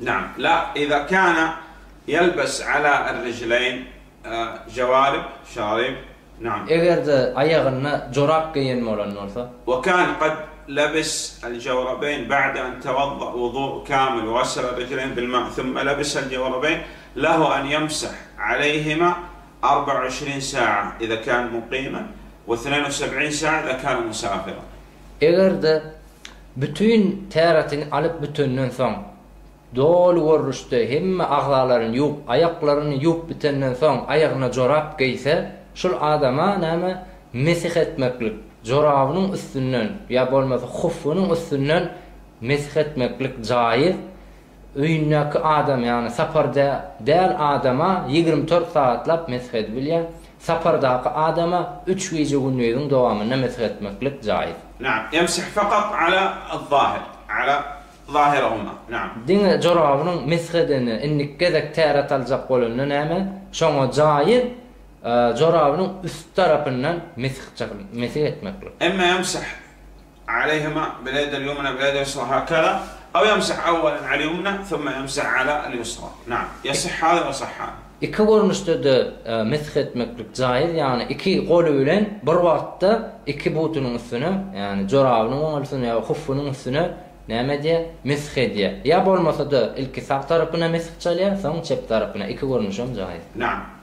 نعم. لا إذا كان يلبس على الرجلين آه، جوارب شارب نعم. Egerde ayağına jorap giyinme olan olsa وكان قد لبس الجوربين بعد أن توضأ وضوء كامل وغسل الرجلين بالماء ثم لبس الجوربين له أن يمسح عليهما 24 ساعة إذا كان مقيما و72 ساعة إذا كان مسافرا. Egerde bütün teratini alıp bütünden soň dol görüşde hemme aglalarını yup, ayaklarını yup bitenden soň ayağına jorap giyse, şol adama näme mesih etmeklik, jorabynyň üstünden ýa bolmasa hufunyň üstünden mesih etmeklik jaýyz Öýündäki adam, ýani saparda däl adama 24 saatlap mesih edilýär. Sapardaky adama 3 gece günlüğün dowamında mesih etmeklik jaiz. Näme, emsih fakat ala zahir, ala ظاهرهما نعم meskedini innik gezek täret aljak bolanyna näme? Şoňa jaýyr jorabynyň üst tarapyndan mesih çakyn, mesih etmeklik. إما يمسح عليهما باليد اليمنى باليد اليسرى هكذا أو يمسح أولا على اليمنى ثم يمسح على اليسرى نعم يصح هذا هذا Iki görnüşde de e, mesih etmeklik jaýyr, ýani iki gol bilen bir wagtda iki butunyň üstüne, ýani jorabynyň oň üstüne ýa hufunyň üstüne näme diye mesh diye. Ya bolmasa da ilki sağ tarapyna mesh çalýar, soň çep tarapyna iki görnüşem jaýyz. Näme?